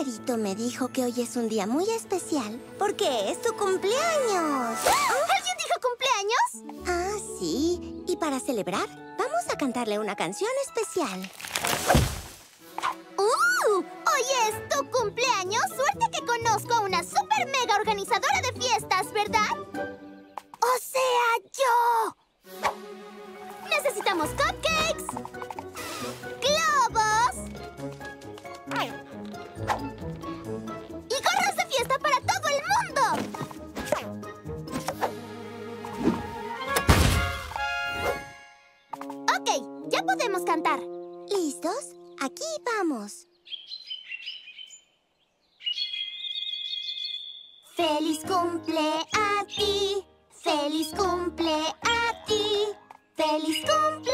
pajarito me dijo que hoy es un día muy especial porque es tu cumpleaños. ¿Alguien dijo cumpleaños? Ah, sí. Y para celebrar, vamos a cantarle una canción especial. ¡Uh! Hoy es tu cumpleaños. Suerte que conozco a una super mega organizadora de fiestas, ¿verdad? O sea, yo. Necesitamos cupcakes, para todo el mundo. Ok, ya podemos cantar. ¿Listos? Aquí vamos. Feliz cumple a ti, feliz cumple a ti, feliz cumple,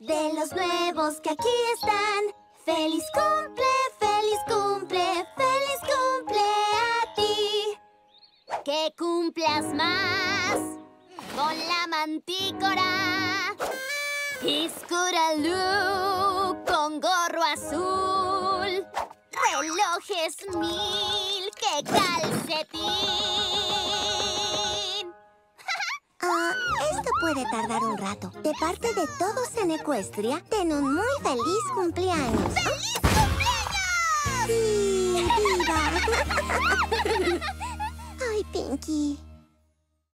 de los nuevos que aquí están. Feliz cumple, feliz cumple, feliz cumple a ti. Que cumplas más con la mantícora. Piscuralú con gorro azul. Relojes mil, que calcetín. Puede tardar un rato. De parte de todos en Ecuestria, ten un muy feliz cumpleaños. ¡Feliz cumpleaños! ¡Sí, viva! Ay, Pinky.